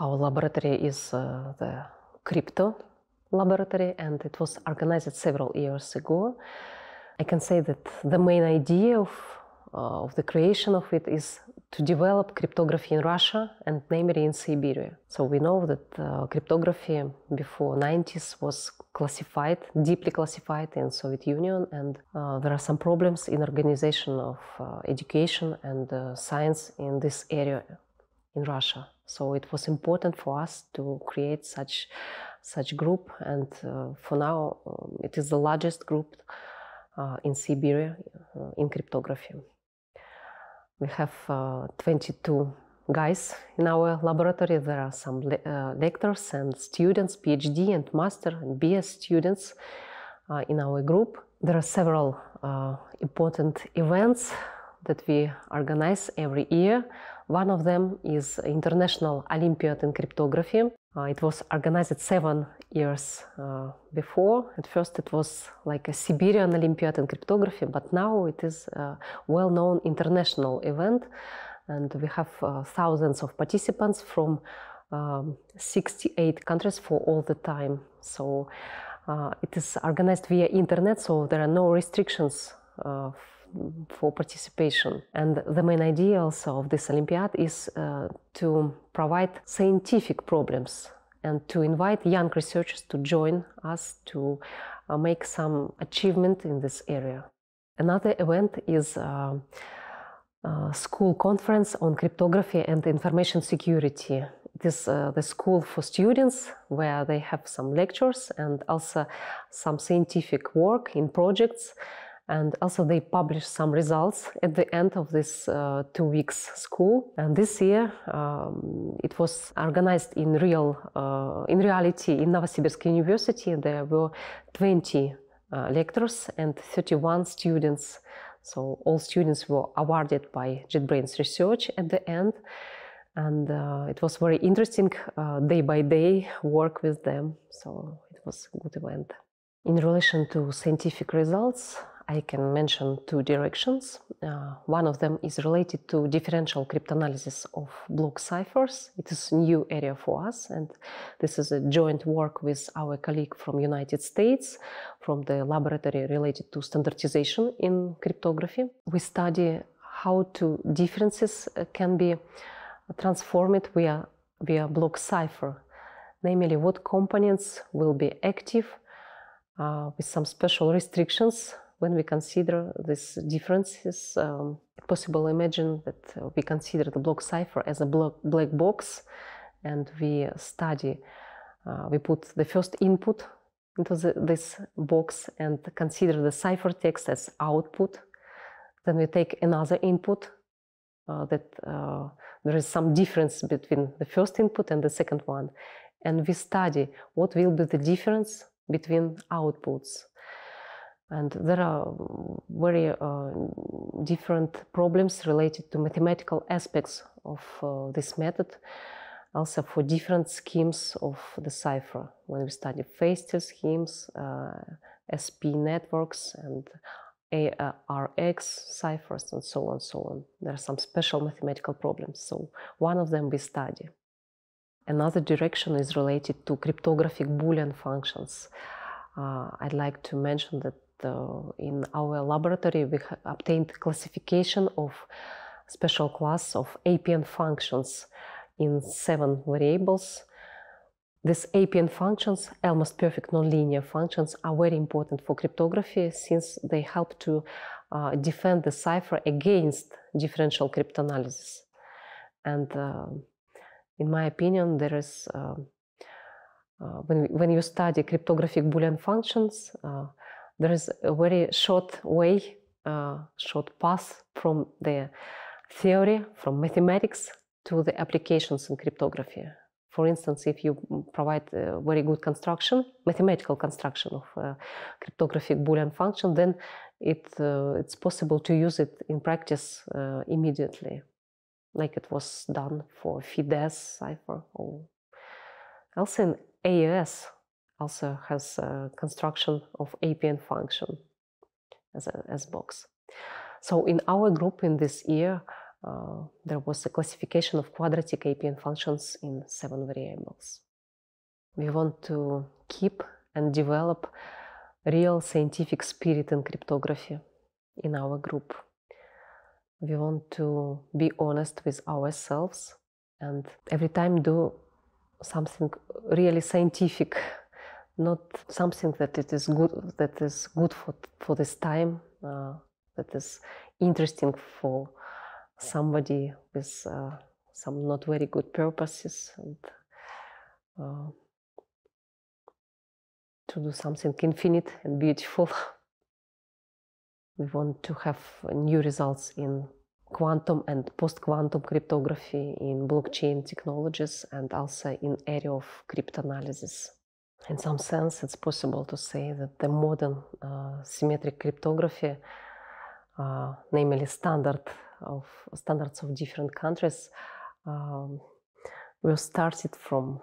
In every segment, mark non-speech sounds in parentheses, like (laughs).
Our laboratory is uh, the crypto laboratory and it was organized several years ago. I can say that the main idea of, uh, of the creation of it is to develop cryptography in Russia and namely in Siberia. So we know that uh, cryptography before 90s was classified, deeply classified in Soviet Union and uh, there are some problems in organization of education and science in this area in Russia. So it was important for us to create such such group and uh, for now um, it is the largest group uh, in Siberia uh, in cryptography. We have 22 guys in our laboratory. There are some le uh, lectors and students, PhD and master and BS students uh, in our group. There are several uh, important events that we organize every year. One of them is International Olympiad in Cryptography. Uh, it was organized seven years uh, before. At first, it was like a Siberian Olympiad in cryptography, but now it is a well-known international event, and we have uh, thousands of participants from um, 68 countries for all the time. So uh, it is organized via internet, so there are no restrictions uh, for participation. And the main idea also of this Olympiad is uh, to provide scientific problems and to invite young researchers to join us to uh, make some achievement in this area. Another event is uh, a school conference on cryptography and information security. It is uh, the school for students where they have some lectures and also some scientific work in projects and also they published some results at the end of this uh, two weeks school. And this year um, it was organized in real uh, in reality in Novosibirsk University. There were 20 uh, lectors and 31 students. So all students were awarded by JetBrains Research at the end. And uh, it was very interesting uh, day by day work with them. So it was a good event. In relation to scientific results I can mention two directions. Uh, one of them is related to differential cryptanalysis of block ciphers. It is a new area for us, and this is a joint work with our colleague from United States, from the laboratory related to standardization in cryptography. We study how two differences uh, can be transformed via, via block cipher, namely what components will be active uh, with some special restrictions when we consider these differences, um, possible imagine that uh, we consider the block cipher as a block, black box and we study, uh, we put the first input into the, this box and consider the ciphertext as output. Then we take another input uh, that uh, there is some difference between the first input and the second one. And we study what will be the difference between outputs and there are very uh, different problems related to mathematical aspects of uh, this method, also for different schemes of the cipher. When we study Feistel schemes, uh, SP networks, and ARX ciphers, and so on, so on. There are some special mathematical problems. So one of them we study. Another direction is related to cryptographic Boolean functions. Uh, I'd like to mention that uh, in our laboratory we obtained classification of special class of APN functions in seven variables. These APN functions, almost perfect nonlinear functions, are very important for cryptography since they help to uh, defend the cipher against differential cryptanalysis. And uh, in my opinion, there is, uh, when, when you study cryptographic Boolean functions, uh, there is a very short way, uh, short path from the theory, from mathematics to the applications in cryptography. For instance, if you provide a very good construction, mathematical construction of a cryptographic Boolean function, then it, uh, it's possible to use it in practice uh, immediately, like it was done for FIDES cipher. Or also in AES, also has a construction of APN function as a S-box. So in our group in this year, uh, there was a classification of quadratic APN functions in seven variables. We want to keep and develop real scientific spirit in cryptography in our group. We want to be honest with ourselves and every time do something really scientific, not something that it is good that is good for for this time, uh, that is interesting for somebody with uh, some not very good purposes and uh, to do something infinite and beautiful. (laughs) we want to have new results in quantum and post-quantum cryptography in blockchain technologies and also in area of cryptanalysis. In some sense, it's possible to say that the modern uh, symmetric cryptography, uh, namely standard of standards of different countries, um, were started from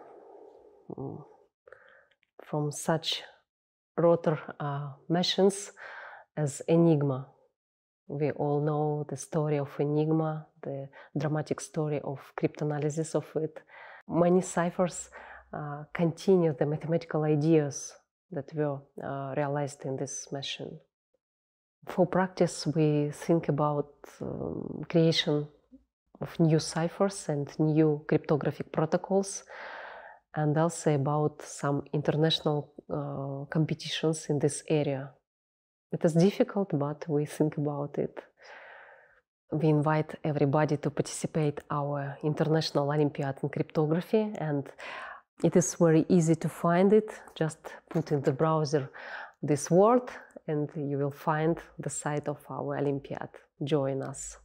from such rotor uh, machines as Enigma we all know the story of Enigma, the dramatic story of cryptanalysis of it. Many ciphers uh, continue the mathematical ideas that were uh, realized in this machine. For practice, we think about um, creation of new ciphers and new cryptographic protocols, and also about some international uh, competitions in this area it is difficult, but we think about it. We invite everybody to participate our International Olympiad in Cryptography and it is very easy to find it. Just put in the browser this word and you will find the site of our Olympiad. Join us.